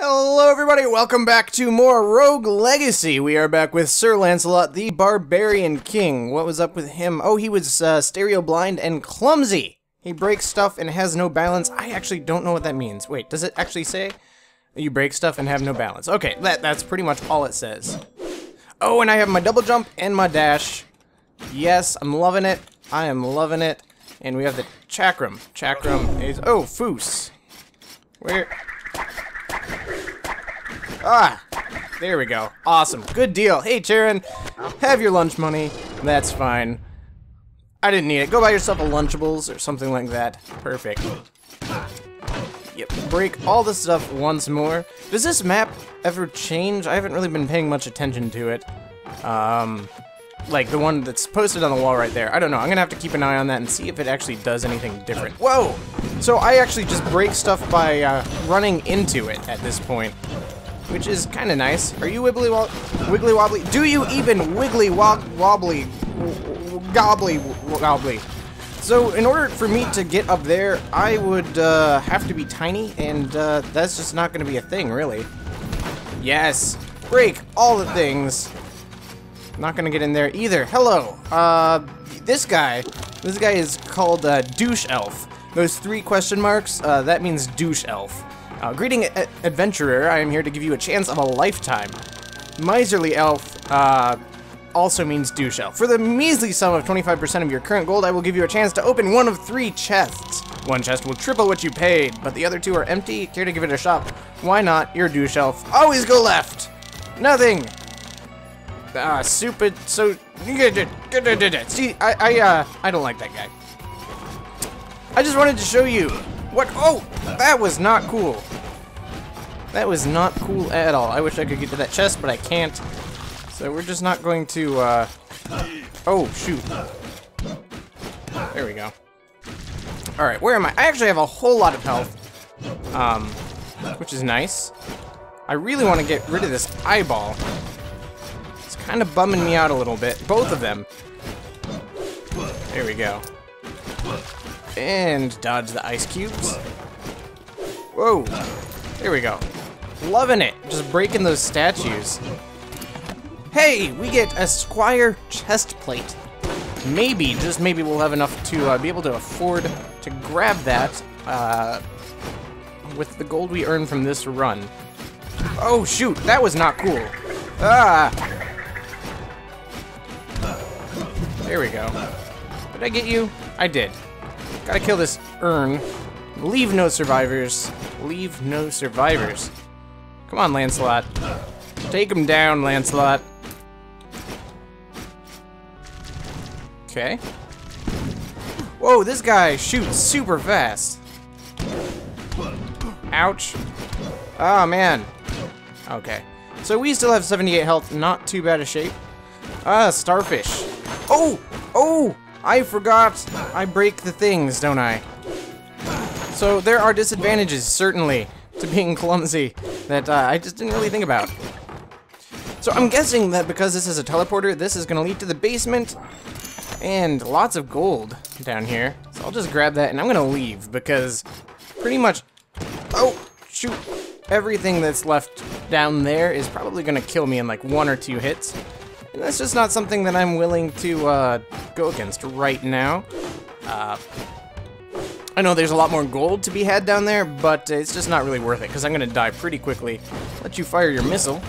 Hello, everybody. Welcome back to more Rogue Legacy. We are back with Sir Lancelot, the Barbarian King. What was up with him? Oh, he was uh, stereo blind and clumsy. He breaks stuff and has no balance. I actually don't know what that means. Wait, does it actually say you break stuff and have no balance? Okay, that that's pretty much all it says. Oh, and I have my double jump and my dash. Yes, I'm loving it. I am loving it. And we have the chakram. Chakram is oh, Foos. Where? Ah, there we go. Awesome. Good deal. Hey, Charon, have your lunch money. That's fine. I didn't need it. Go buy yourself a Lunchables or something like that. Perfect. Yep. Break all the stuff once more. Does this map ever change? I haven't really been paying much attention to it. Um, like the one that's posted on the wall right there. I don't know. I'm gonna have to keep an eye on that and see if it actually does anything different. Whoa! So I actually just break stuff by uh, running into it at this point which is kind of nice. Are you wibbly wiggly wobbly? Do you even wiggly wob wobbly gobbly wobbly? So in order for me to get up there, I would uh, have to be tiny, and uh, that's just not going to be a thing, really. Yes, break all the things. Not going to get in there either. Hello, uh, this guy, this guy is called uh, Douche Elf. Those three question marks, uh, that means Douche Elf. Uh, greeting, adventurer. I am here to give you a chance of a lifetime. Miserly elf uh, also means douche elf. For the measly sum of 25% of your current gold, I will give you a chance to open one of three chests. One chest will triple what you paid, but the other two are empty. Care to give it a shot? Why not? You're a douche elf. Always go left. Nothing. Ah, stupid. So, see, I, I, uh, I don't like that guy. I just wanted to show you what? Oh, that was not cool. That was not cool at all. I wish I could get to that chest, but I can't. So we're just not going to, uh... Oh, shoot. There we go. Alright, where am I? I actually have a whole lot of health. Um, which is nice. I really want to get rid of this eyeball. It's kind of bumming me out a little bit. Both of them. There we go. And dodge the ice cubes. Whoa. There we go. Loving it. Just breaking those statues. Hey, we get a Squire chest plate. Maybe, just maybe we'll have enough to uh, be able to afford to grab that uh, with the gold we earn from this run. Oh, shoot. That was not cool. Ah. There we go. Did I get you? I did. Gotta kill this urn. Leave no survivors. Leave no survivors. Come on, Lancelot. Take him down, Lancelot. Okay. Whoa, this guy shoots super fast. Ouch. Oh, man. Okay. So we still have 78 health, not too bad a shape. Ah, starfish. Oh! Oh! I forgot I break the things, don't I? So there are disadvantages, certainly, to being clumsy that uh, I just didn't really think about. So I'm guessing that because this is a teleporter, this is going to lead to the basement and lots of gold down here. So I'll just grab that and I'm going to leave because pretty much... Oh, shoot. Everything that's left down there is probably going to kill me in like one or two hits. And that's just not something that I'm willing to uh, go against right now. Uh, I know there's a lot more gold to be had down there, but it's just not really worth it, because I'm going to die pretty quickly. Let you fire your missile.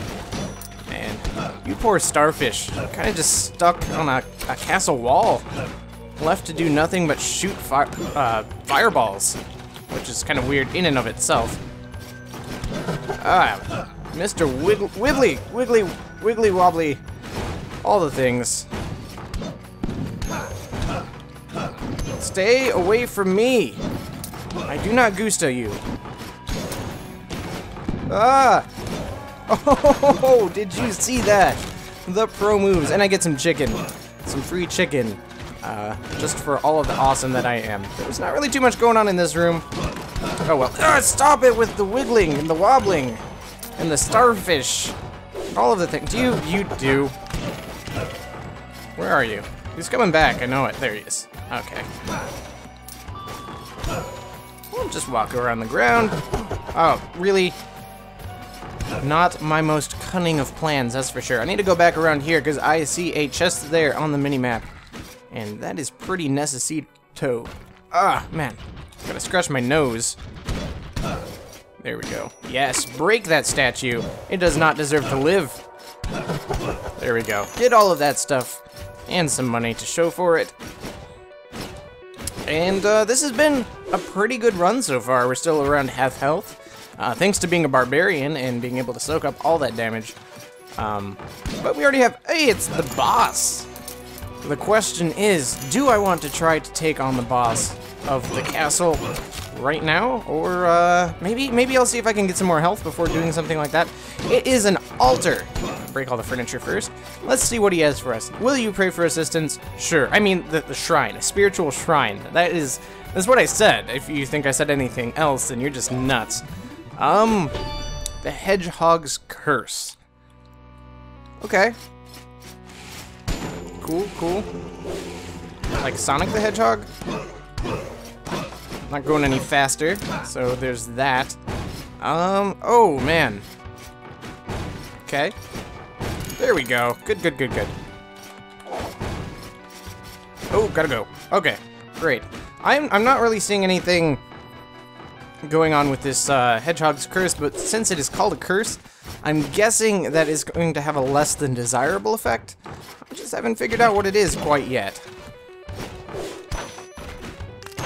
And you poor starfish, kind of just stuck on a, a, castle wall. Left to do nothing but shoot uh, fireballs, which is kind of weird in and of itself. Ah, Mr. Wigg Wiggly, Wiggly, Wiggly Wobbly all the things. Stay away from me! I do not gusto you. Ah! Oh, did you see that? The pro moves, and I get some chicken. Some free chicken. Uh, just for all of the awesome that I am. There's not really too much going on in this room. Oh well. Ah, stop it with the wiggling and the wobbling and the starfish. All of the things. Do you, you do. Where are you? He's coming back, I know it. There he is. Okay. We'll just walk around the ground. Oh, really? Not my most cunning of plans, that's for sure. I need to go back around here because I see a chest there on the mini-map. And that is pretty necessito. Ah, man. Gotta scratch my nose. There we go. Yes, break that statue. It does not deserve to live. There we go. Get all of that stuff and some money to show for it. And uh, this has been a pretty good run so far. We're still around half health. Uh, thanks to being a barbarian and being able to soak up all that damage. Um, but we already have... Hey, it's the boss! The question is, do I want to try to take on the boss of the castle right now? Or uh, maybe, maybe I'll see if I can get some more health before doing something like that. It is an altar. Break all the furniture first. Let's see what he has for us. Will you pray for assistance? Sure. I mean, the, the shrine. A spiritual shrine. That is... That's what I said. If you think I said anything else, then you're just nuts. Um, the Hedgehog's Curse. Okay. Cool, cool. Like Sonic the Hedgehog? Not going any faster, so there's that. Um, oh man. Okay. There we go. Good, good, good, good. Oh, gotta go. Okay, great. I'm, I'm not really seeing anything going on with this uh, Hedgehog's Curse, but since it is called a curse, I'm guessing that is going to have a less than desirable effect. I just haven't figured out what it is quite yet.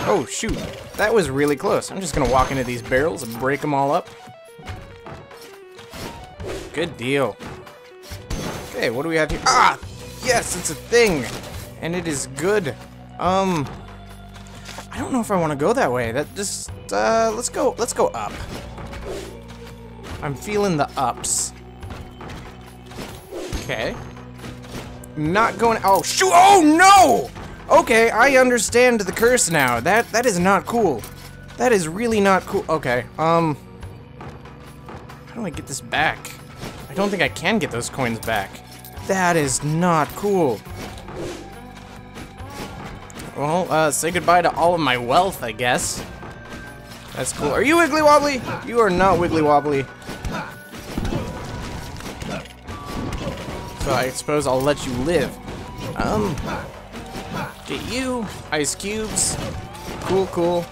Oh, shoot. That was really close. I'm just going to walk into these barrels and break them all up. Good deal. Okay, what do we have here? Ah! Yes, it's a thing! And it is good. Um... I don't know if I want to go that way. That just uh, let's go. Let's go up. I'm feeling the ups. Okay. Not going. Oh shoot! Oh no! Okay, I understand the curse now. That that is not cool. That is really not cool. Okay. Um. How do I get this back? I don't think I can get those coins back. That is not cool. Well, uh, say goodbye to all of my wealth, I guess. That's cool. Are you Wiggly Wobbly? You are not Wiggly Wobbly. So I suppose I'll let you live. Um, get you. Ice cubes. Cool, cool.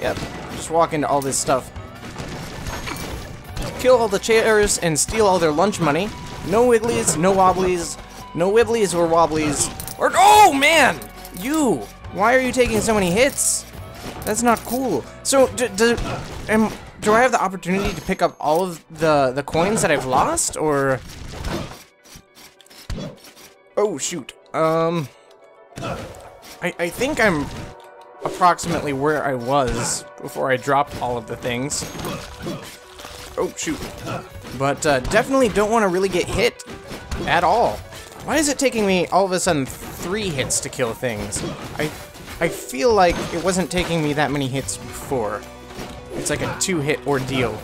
Yep, just walk into all this stuff. Kill all the chairs and steal all their lunch money. No wigglies, no wobblies, no wibblies or wobblies. Or, oh man! You! Why are you taking so many hits? That's not cool. So, do, am, do I have the opportunity to pick up all of the, the coins that I've lost, or... Oh, shoot. Um... I, I think I'm approximately where I was before I dropped all of the things. Oh, shoot. But uh, definitely don't want to really get hit at all. Why is it taking me all of a sudden three hits to kill things? I I feel like it wasn't taking me that many hits before. It's like a two-hit ordeal.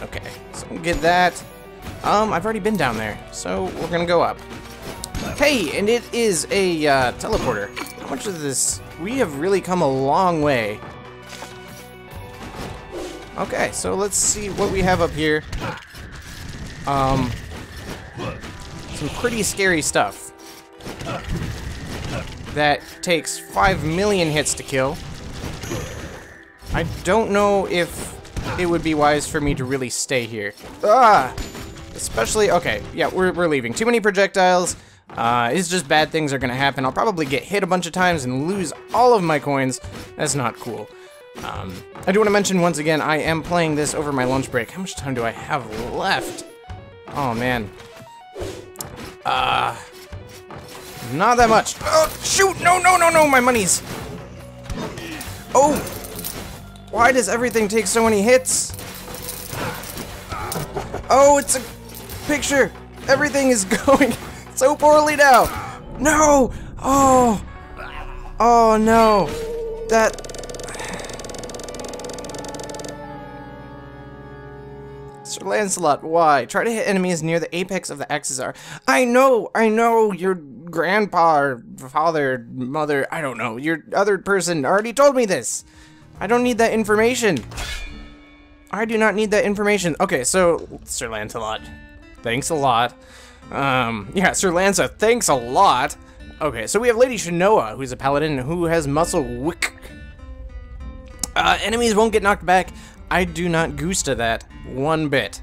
Okay, so get that. Um, I've already been down there, so we're gonna go up. Hey, and it is a uh, teleporter. How much of this? We have really come a long way. Okay, so let's see what we have up here. Um, some pretty scary stuff. That takes 5 million hits to kill. I don't know if it would be wise for me to really stay here. Ah! Especially, okay, yeah, we're, we're leaving. Too many projectiles. Uh, it's just bad things are gonna happen. I'll probably get hit a bunch of times and lose all of my coins. That's not cool. Um, I do want to mention once again, I am playing this over my lunch break. How much time do I have left? Oh, man. Uh, not that much. Oh, shoot! No, no, no, no, my money's... Oh! Why does everything take so many hits? Oh, it's a picture! Everything is going so poorly now! No! Oh! Oh, no! That... Sir Lancelot, why? Try to hit enemies near the apex of the axis are. I know, I know, your grandpa or father, mother, I don't know, your other person already told me this. I don't need that information. I do not need that information. Okay, so Sir Lancelot, thanks a lot. Um, yeah, Sir Lanza, thanks a lot. Okay, so we have Lady Shanoa, who's a paladin who has muscle wick. Uh, enemies won't get knocked back. I do not to that one bit.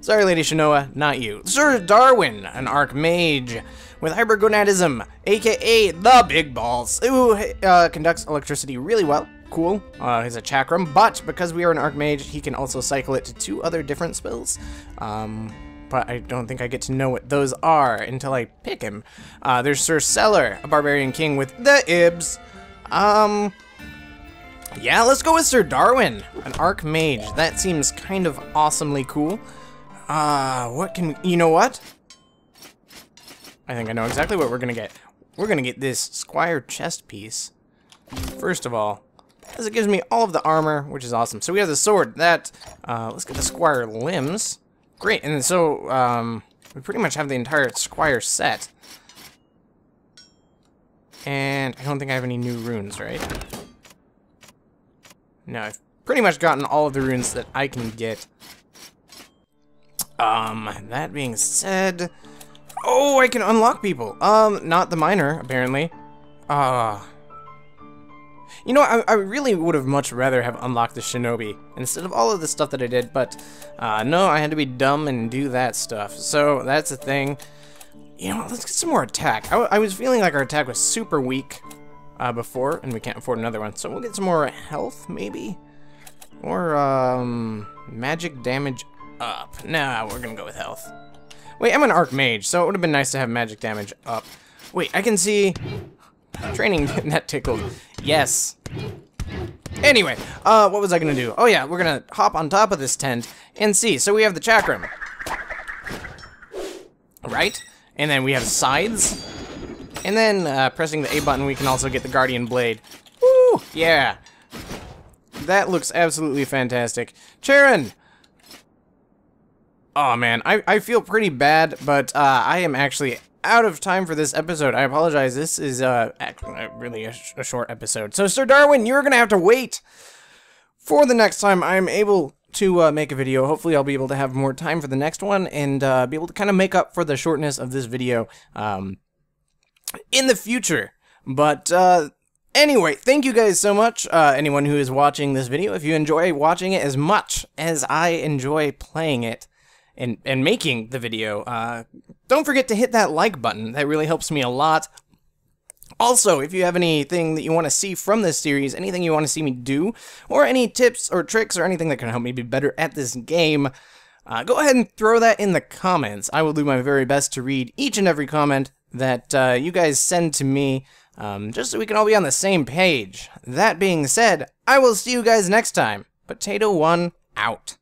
Sorry, Lady Shanoa, not you. Sir Darwin, an Archmage with hypergonadism, aka the Big Balls, who uh, conducts electricity really well. Cool. Uh, he's a chakram, but because we are an Archmage, he can also cycle it to two other different spells. Um, but I don't think I get to know what those are until I pick him. Uh, there's Sir Seller, a barbarian king with the Ibs. Um, yeah, let's go with Sir Darwin, an Archmage. That seems kind of awesomely cool. Uh, what can, you know what? I think I know exactly what we're gonna get. We're gonna get this Squire chest piece. First of all, as it gives me all of the armor, which is awesome. So we have the sword. That, uh, let's get the Squire limbs. Great, and so, um, we pretty much have the entire Squire set. And I don't think I have any new runes, right? No, I've pretty much gotten all of the runes that I can get. Um, that being said... Oh, I can unlock people! Um, not the miner, apparently. Uh... You know, I, I really would have much rather have unlocked the shinobi instead of all of the stuff that I did, but uh, no, I had to be dumb and do that stuff. So that's the thing. You know, let's get some more attack. I, I was feeling like our attack was super weak uh, before, and we can't afford another one. So we'll get some more health, maybe? Or, um, magic damage up. Nah, we're gonna go with health. Wait, I'm an Archmage, so it would have been nice to have magic damage up. Wait, I can see... Training, that tickled. Yes. Anyway, uh, what was I gonna do? Oh yeah, we're gonna hop on top of this tent and see. So we have the chakram. Right? And then we have sides. And then, uh, pressing the A button, we can also get the Guardian Blade. Woo! Yeah. That looks absolutely fantastic. Charon! Oh man, I, I feel pretty bad, but uh, I am actually out of time for this episode. I apologize. This is uh, really a, sh a short episode. So, Sir Darwin, you're going to have to wait for the next time I'm able to uh, make a video. Hopefully, I'll be able to have more time for the next one and uh, be able to kind of make up for the shortness of this video um, in the future. But uh, anyway, thank you guys so much, uh, anyone who is watching this video. If you enjoy watching it as much as I enjoy playing it, and, and making the video, uh, don't forget to hit that like button. That really helps me a lot. Also, if you have anything that you want to see from this series, anything you want to see me do, or any tips or tricks or anything that can help me be better at this game, uh, go ahead and throw that in the comments. I will do my very best to read each and every comment that uh, you guys send to me, um, just so we can all be on the same page. That being said, I will see you guys next time. Potato1 out.